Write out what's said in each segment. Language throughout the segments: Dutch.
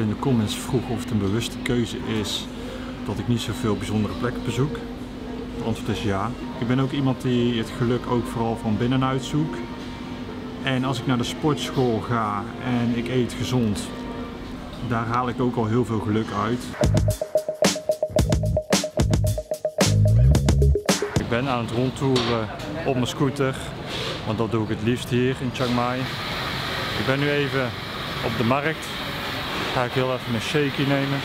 In de comments vroeg of het een bewuste keuze is dat ik niet zoveel bijzondere plekken bezoek. Het antwoord is ja. Ik ben ook iemand die het geluk ook vooral van binnenuit zoekt. En als ik naar de sportschool ga en ik eet gezond, daar haal ik ook al heel veel geluk uit. Ik ben aan het rondtoeren op mijn scooter, want dat doe ik het liefst hier in Chiang Mai. Ik ben nu even op de markt. Ga ik heel even een shaky nemen.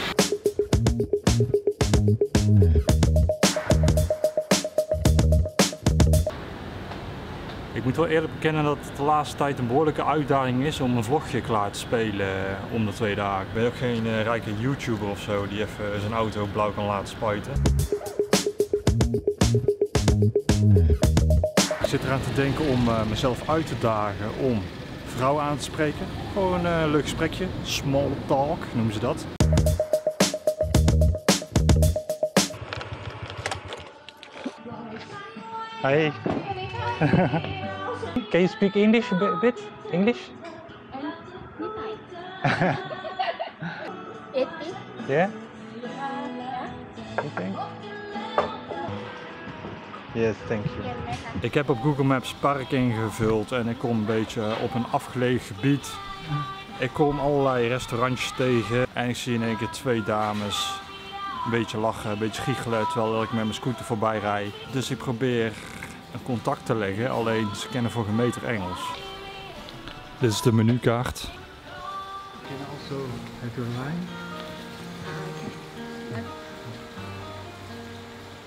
Ik moet wel eerlijk bekennen dat het de laatste tijd een behoorlijke uitdaging is om een vlogje klaar te spelen om de twee dagen. Ik ben ook geen uh, rijke YouTuber of zo die even zijn auto blauw kan laten spuiten. Ik zit eraan te denken om uh, mezelf uit te dagen om vrouwen aan te spreken. Gewoon een uh, leuk gesprekje. Small talk noemen ze dat. Hi. Can you speak English a bit? English? yeah? Okay. Yes, thank you. Ik heb op Google Maps park ingevuld en ik kom een beetje op een afgelegen gebied. Ik kom allerlei restaurantjes tegen en ik zie in één keer twee dames een beetje lachen, een beetje giechelen terwijl ik met mijn scooter voorbij rijd. Dus ik probeer een contact te leggen, alleen ze kennen voor geen meter Engels. Dit is de menukaart. Can also have your line.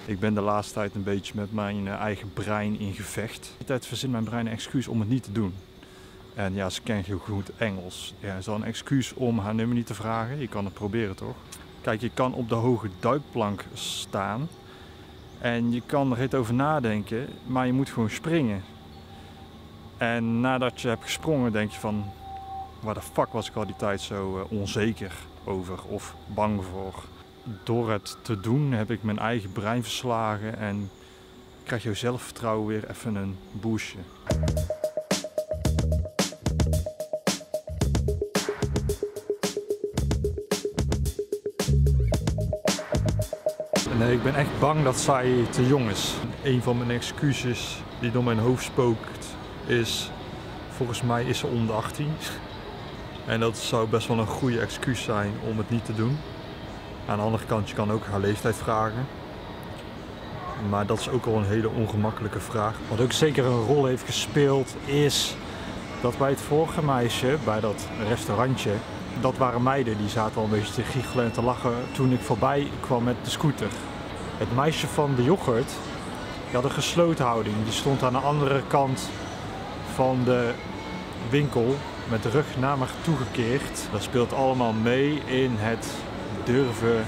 Ik ben de laatste tijd een beetje met mijn eh, eigen brein in gevecht. De tijd verzint mijn brein een excuus om het niet te doen. En ja, ze kennen heel goed Engels. Ja, is dat een excuus om haar nummer niet te vragen? Je kan het proberen toch? Kijk, je kan op de hoge duikplank staan. En je kan er het over nadenken, maar je moet gewoon springen. En nadat je hebt gesprongen, denk je van... Waar de fuck was ik al die tijd zo uh, onzeker over of bang voor? Door het te doen heb ik mijn eigen brein verslagen en krijg je zelfvertrouwen weer even een boostje. Nee, ik ben echt bang dat zij te jong is. Een van mijn excuses die door mijn hoofd spookt is, volgens mij is ze onder 18. En dat zou best wel een goede excuus zijn om het niet te doen. Aan de andere kant, je kan ook haar leeftijd vragen. Maar dat is ook al een hele ongemakkelijke vraag. Wat ook zeker een rol heeft gespeeld is dat bij het vorige meisje, bij dat restaurantje, dat waren meiden die zaten al een beetje te giechelen en te lachen toen ik voorbij kwam met de scooter. Het meisje van de yoghurt, die had een gesloten houding. Die stond aan de andere kant van de winkel met de rug naar me toegekeerd. Dat speelt allemaal mee in het durven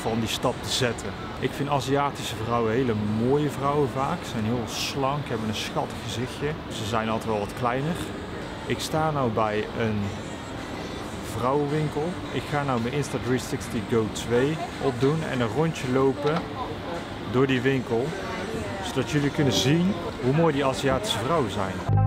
van die stap te zetten. Ik vind Aziatische vrouwen hele mooie vrouwen vaak. Ze zijn heel slank, hebben een schattig gezichtje. Ze zijn altijd wel wat kleiner. Ik sta nou bij een vrouwenwinkel. Ik ga nou mijn Insta360 Go 2 opdoen en een rondje lopen door die winkel. Zodat jullie kunnen zien hoe mooi die Aziatische vrouwen zijn.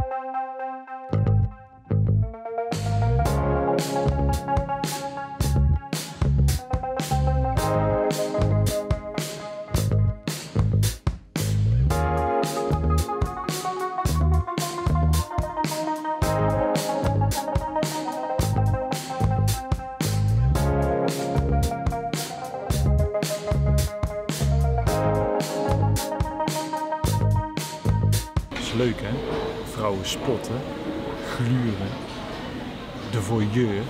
Leuk hè? Vrouwen spotten, gluren, de voyeur.